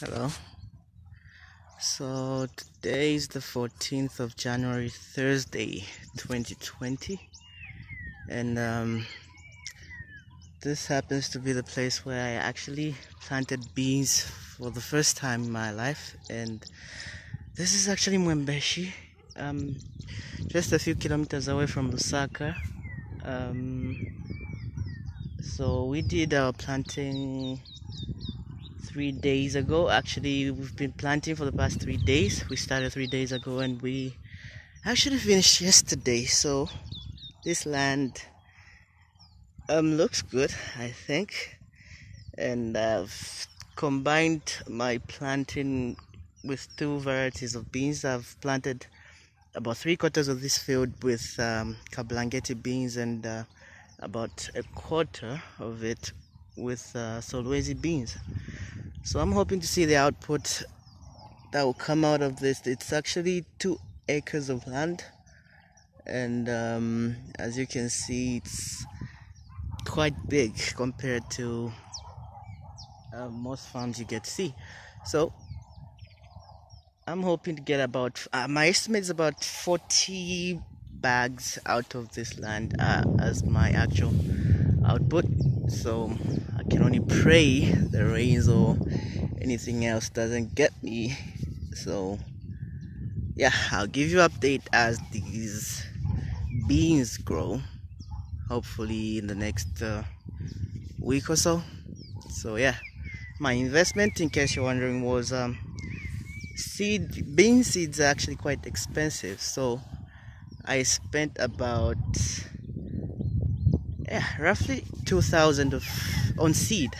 Hello. So today is the 14th of January, Thursday, 2020, and um, this happens to be the place where I actually planted beans for the first time in my life. And this is actually Mwembeshi, um, just a few kilometers away from Lusaka. Um, so we did our planting three days ago. Actually, we've been planting for the past three days. We started three days ago and we actually finished yesterday. So this land um, looks good, I think. And I've combined my planting with two varieties of beans. I've planted about three quarters of this field with um, Kabulangeti beans and uh, about a quarter of it with uh, Solwezi beans so I'm hoping to see the output that will come out of this. It's actually two acres of land. And um, as you can see it's quite big compared to uh, most farms you get to see. So I'm hoping to get about uh, my estimate is about 40 bags out of this land uh, as my actual output. So can only pray the rains or anything else doesn't get me. So yeah I'll give you update as these beans grow hopefully in the next uh, week or so. So yeah my investment in case you're wondering was um, seed bean seeds are actually quite expensive. So I spent about yeah roughly 2000 of on seed